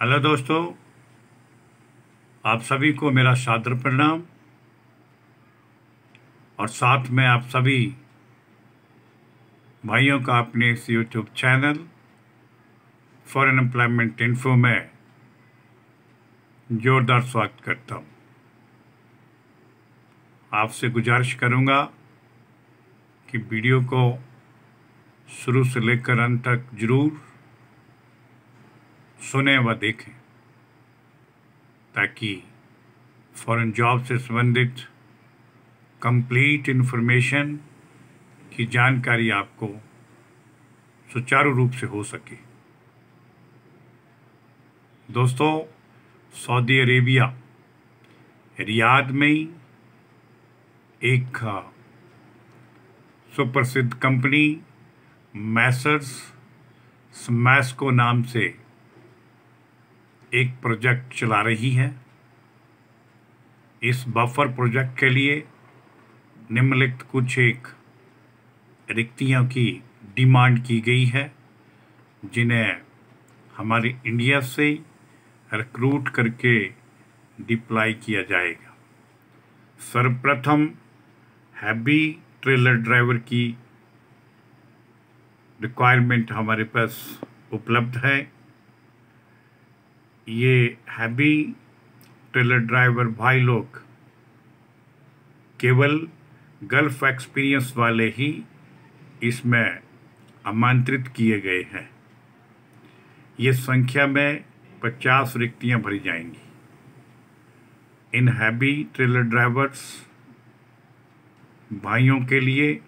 Hello दोस्तों, आप सभी को मेरा सादर प्रणाम। और साथ में आप सभी भाइयों का अपने इस YouTube channel foreign employment info में जोरदार स्वागत करता हूँ। आपसे गुजारिश करूँगा कि वीडियो को शुरू से लेकर अंत तक ज़रूर सुने व देखें, ताकि फॉरेन जॉब से संबंधित कंप्लीट इन्फॉर्मेशन की जानकारी आपको सुचारू रूप से हो सके। दोस्तों, सऊदी अरेबिया, रियाद में एक सुप्रसिद्ध कंपनी मैसर्स स्मैस्को नाम से एक प्रोजेक्ट चला रही है। इस बफर प्रोजेक्ट के लिए निम्नलिखित कुछ एक रिक्तियों की डिमांड की गई है, जिन्हें हमारे इंडिया से रिक्रूट करके डिप्लाई किया जाएगा। सर्वप्रथम हैवी ट्रेलर ड्राइवर की रिक्वायरमेंट हमारे पास उपलब्ध है। ये हैवी ट्रेलर ड्राइवर भाई लोग। केवल गल्फ एक्सपीरियंस वाले ही इसमें आमंत्रित किए गए हैं। ये संख्या में पचास रिक्तियाँ भरी जाएँगी। इन हैवी ट्रेलर ड्राइवर्स भाइयों के लिए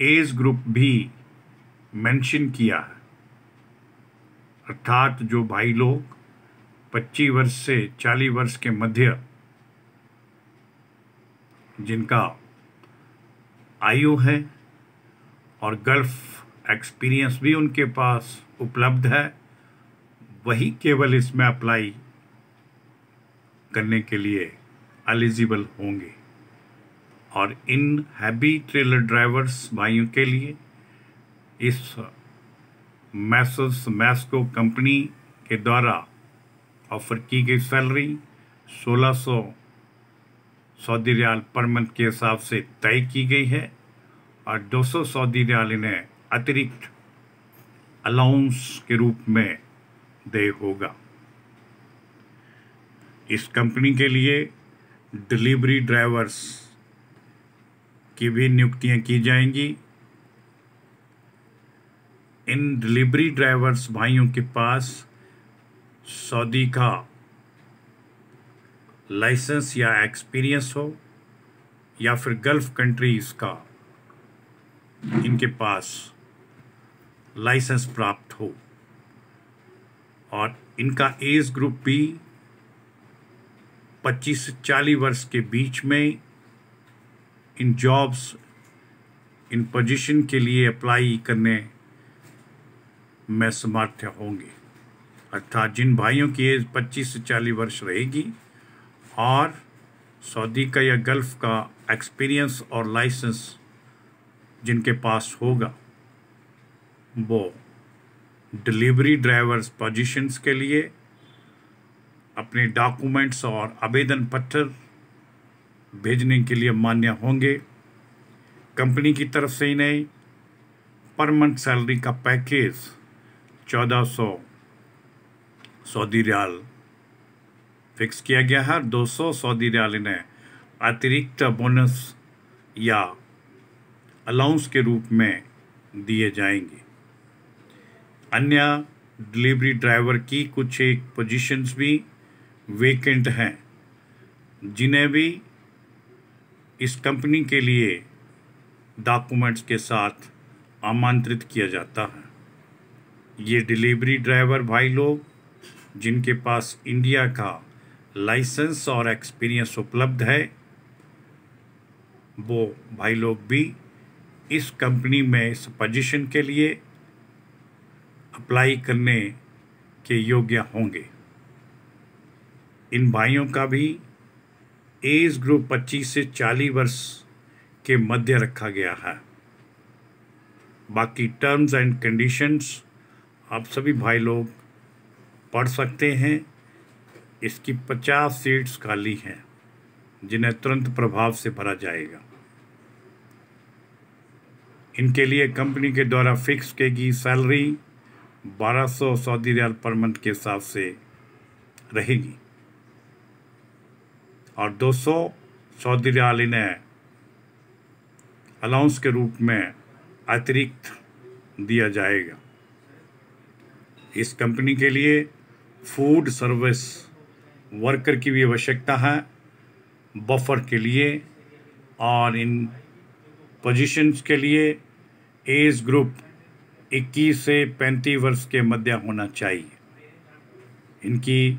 एज ग्रुप भी मेंशन किया है। अर्थात जो भाई लोग 25 वर्ष से 40 वर्ष के मध्य जिनका आयु है और गल्फ एक्सपीरियंस भी उनके पास उपलब्ध है, वही केवल इसमें अप्लाई करने के लिए एलिजिबल होंगे। और इन हैवी ट्रेलर ड्राइवर्स भाइयों के लिए इस मैसस मैस्को कंपनी के द्वारा ऑफ़र की गई salary 1600 Saudi riyal per month के हिसाब से तय की गई है और 200 सऊदी रियाल इन्हें अतिरिक्त अलाउंस के रूप में दे होगा। इस कंपनी के लिए डिलीवरी ड्राइवर्स की भी नियुक्तियाँ की जाएँगी। इन डिलीवरी ड्राइवर्स भाइयों के पास सऊदी का लाइसेंस या एक्सपीरियंस हो, या फिर गल्फ कंट्रीज़ का इनके पास लाइसेंस प्राप्त हो। और इनका एज ग्रुप भी 25 से 40 वर्ष के बीच में इन जॉब्स इन पोजीशन के लिए अप्लाई करने में समर्थ होंगे। अर्थात जिन भाइयों की एज 25 से 40 वर्ष रहेगी और सऊदी का या गल्फ का एक्सपीरियंस और लाइसेंस जिनके पास होगा, वो डिलीवरी ड्राइवर्स पोजीशंस के लिए अपने डॉक्यूमेंट्स और आवेदन पत्र भेजने के लिए मान्य होंगे। कंपनी की तरफ़ से इन्हें पर मंथ सैलरी का पैकेज चौदह सौ सऊदी रियाल। फिक्स किया गया है, दो सौ सऊदी रियाल इन्हें अतिरिक्त बोनस या अलाउंस के रूप में दिए जाएँगे। अन्य डिलीवरी ड्राइवर की कुछ एक पोजीशंस भी वेकेंट हैं, जिन्हें भी इस कंपनी के लिए डॉक्यूमेंट्स के साथ आमंत्रित किया जाता है। ये डिलीवरी ड्राइवर भाई लोग, जिनके पास इंडिया का लाइसेंस और एक्सपीरियंस उपलब्ध है, वो भाई लोग भी इस कंपनी में, इस पोजीशन के लिए अप्लाई करने के योग्य होंगे। इन भाइयों का भी एज ग्रुप 25 से 40 वर्ष के मध्य रखा गया है। बाकी टर्म्स एंड कंडीशंस आप सभी भाई लोग पढ़ सकते हैं। इसकी पचास सीट्स खाली हैं, जिन्हें तुरंत प्रभाव से भरा जाएगा। इनके लिए कंपनी के द्वारा फिक्स की salary 1200 Saudi riyal per month के हिसाब से रहेगी। और 200 सऊदी रियाल इन्हें अलाउंस के रूप में अतिरिक्त दिया जाएगा। इस कंपनी के लिए फ़ूड सर्विस वर्कर की भी आवश्यकता है, बफर के लिए और इन पोजीशंस के लिए एज ग्रुप 21 से 35 वर्ष के मध्य होना चाहिए। इनकी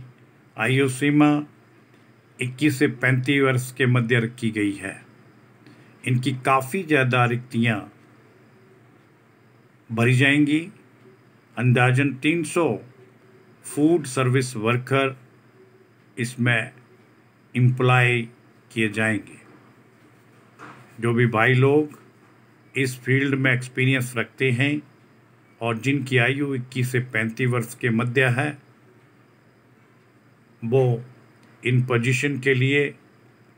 आयु सीमा 21 से 35 वर्ष के मध्य रखी गई है। इनकी काफ़ी ज़्यादा रिक्तियाँ भरी जाएँगी। अंदाजन 300 फ़ूड सर्विस वर्कर इसमें इम्प्लाई किए जाएँगे। जो भी भाई लोग इस फ़ील्ड में एक्सपीरियंस रखते हैं और जिनकी आयु इक्कीस से पैंतीस वर्ष के मध्य है, वो इन पोजीशन के लिए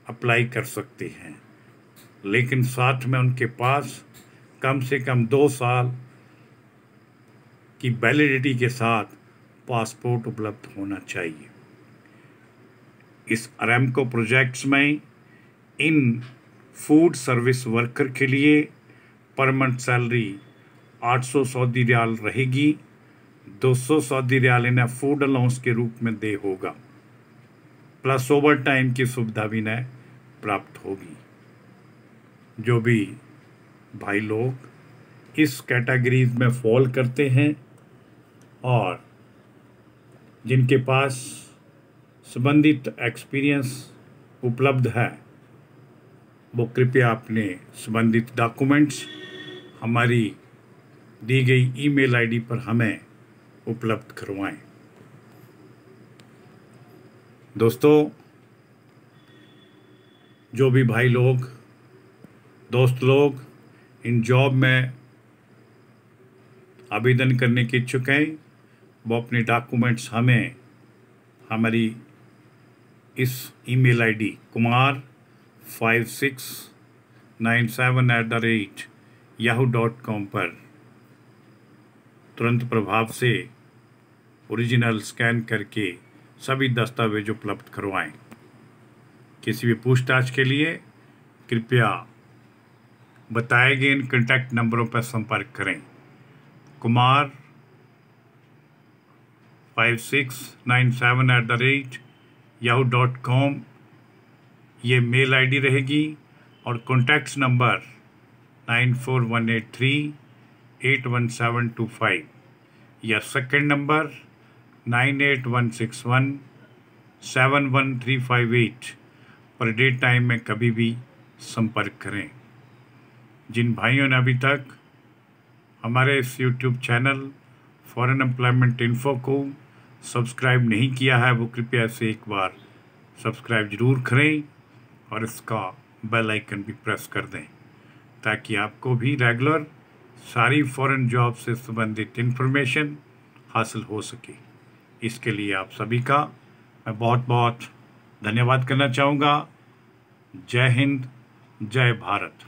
अप्लाई कर सकते हैं। लेकिन साथ में उनके पास कम से कम दो साल की वैलिडिटी के साथ पासपोर्ट उपलब्ध होना चाहिए। इस अरेमको प्रोजेक्ट्स में इन फ़ूड सर्विस वर्कर के लिए per month salary 800 Saudi riyal रहेगी। 200 सऊदी रियाल इन्हें फ़ूड अलाउंस के रूप में दे होगा। प्लस ओवर टाइम की सुविधा भी इन्हें प्राप्त होगी। जो भी भाई लोग इस कैटेगरीज में फॉल करते हैं और जिनके पास संबंधित एक्सपीरियंस उपलब्ध है, वो कृपया अपने संबंधित डॉक्यूमेंट्स हमारी दी गई ईमेल आईडी पर हमें उपलब्ध करवाएँ। दोस्तों, जो भी भाई लोग, दोस्त लोग इन जॉब में आवेदन करने के इच्छुक हैं वो अपने डॉक्यूमेंट्स हमें, हमारी इस email ID Kumar five six nine seven eight the rate Yahoo dot com पर तुरंत प्रभाव से ओरिजिनल स्कैन करके सभी दस्तावेज़ उपलब्ध करवाएँ। किसी भी पूछताछ के लिए कृपया बताए गए इन कॉन्टैक्ट नंबरों पर संपर्क करें। Kumar five six nine seven eight the rate Yahoo dot com ये मेल आईडी रहेगी और contacts number nine four one eight three eight one seven two five या second number nine eight one six one seven one three five eight पर day time में कभी भी संपर्क करें। जिन भाइयों ने अभी तक हमारे इस YouTube channel foreign employment info को सब्सक्राइब नहीं किया है, वो कृपया से एक बार सब्सक्राइब ज़रूर करें और इसका बेल आइकन भी प्रेस कर दें, ताकि आपको भी रेगुलर सारी फॉरेन जॉब से संबंधित इन्फॉर्मेशन हासिल हो सके। इसके लिए आप सभी का मैं बहुत बहुत धन्यवाद करना चाहूँगा। जय हिंद, जय भारत।